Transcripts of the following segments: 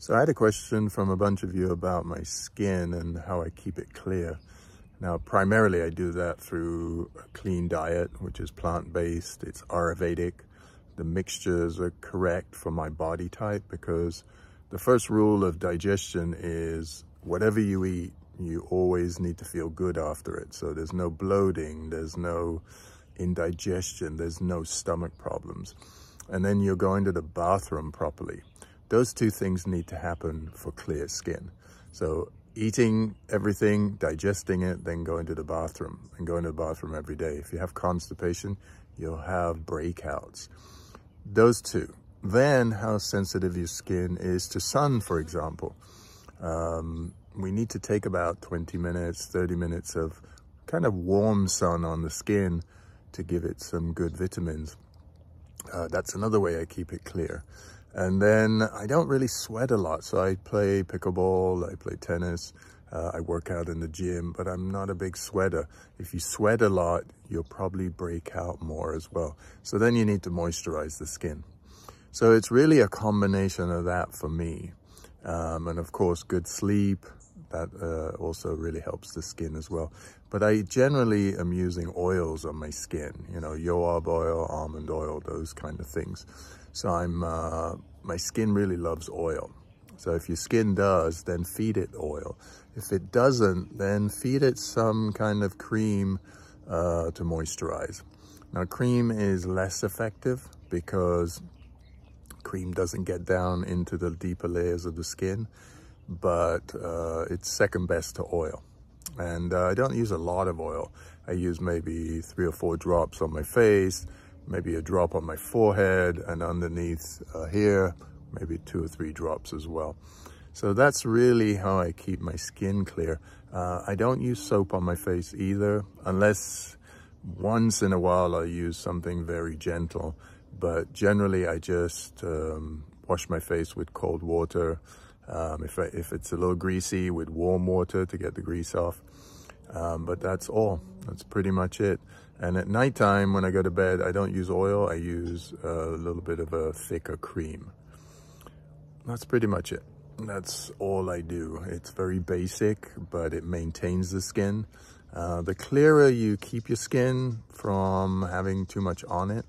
So I had a question from a bunch of you about my skin and how I keep it clear. Now, primarily I do that through a clean diet, which is plant-based. It's Ayurvedic. The mixtures are correct for my body type because the first rule of digestion is whatever you eat, you always need to feel good after it. So there's no bloating, there's no indigestion, there's no stomach problems. And then you're going to the bathroom properly. Those two things need to happen for clear skin. So eating everything, digesting it, then going to the bathroom and going to the bathroom every day. If you have constipation, you'll have breakouts. Those two. Then how sensitive your skin is to sun, for example. Um, we need to take about 20 minutes, 30 minutes of kind of warm sun on the skin to give it some good vitamins. Uh, that's another way I keep it clear. And then I don't really sweat a lot. So I play pickleball, I play tennis, uh, I work out in the gym, but I'm not a big sweater. If you sweat a lot, you'll probably break out more as well. So then you need to moisturize the skin. So it's really a combination of that for me. Um, and of course, good sleep, that uh, also really helps the skin as well. But I generally am using oils on my skin, you know, jojoba oil, almond oil, those kind of things. So I'm, uh, my skin really loves oil. So if your skin does, then feed it oil. If it doesn't, then feed it some kind of cream uh, to moisturize. Now cream is less effective because cream doesn't get down into the deeper layers of the skin, but uh, it's second best to oil. And uh, I don't use a lot of oil. I use maybe three or four drops on my face, maybe a drop on my forehead and underneath uh, here, maybe two or three drops as well. So that's really how I keep my skin clear. Uh, I don't use soap on my face either, unless once in a while I use something very gentle. But generally I just um, wash my face with cold water. Um, if, if it's a little greasy, with warm water to get the grease off. Um, but that's all. That's pretty much it. And at nighttime, when I go to bed, I don't use oil. I use a little bit of a thicker cream. That's pretty much it. That's all I do. It's very basic, but it maintains the skin. Uh, the clearer you keep your skin from having too much on it,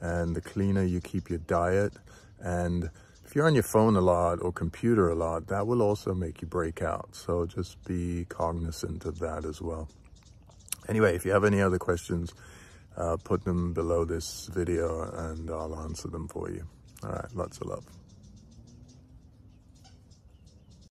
and the cleaner you keep your diet. And if you're on your phone a lot or computer a lot, that will also make you break out. So just be cognizant of that as well. Anyway, if you have any other questions, uh, put them below this video and I'll answer them for you. All right, lots of love.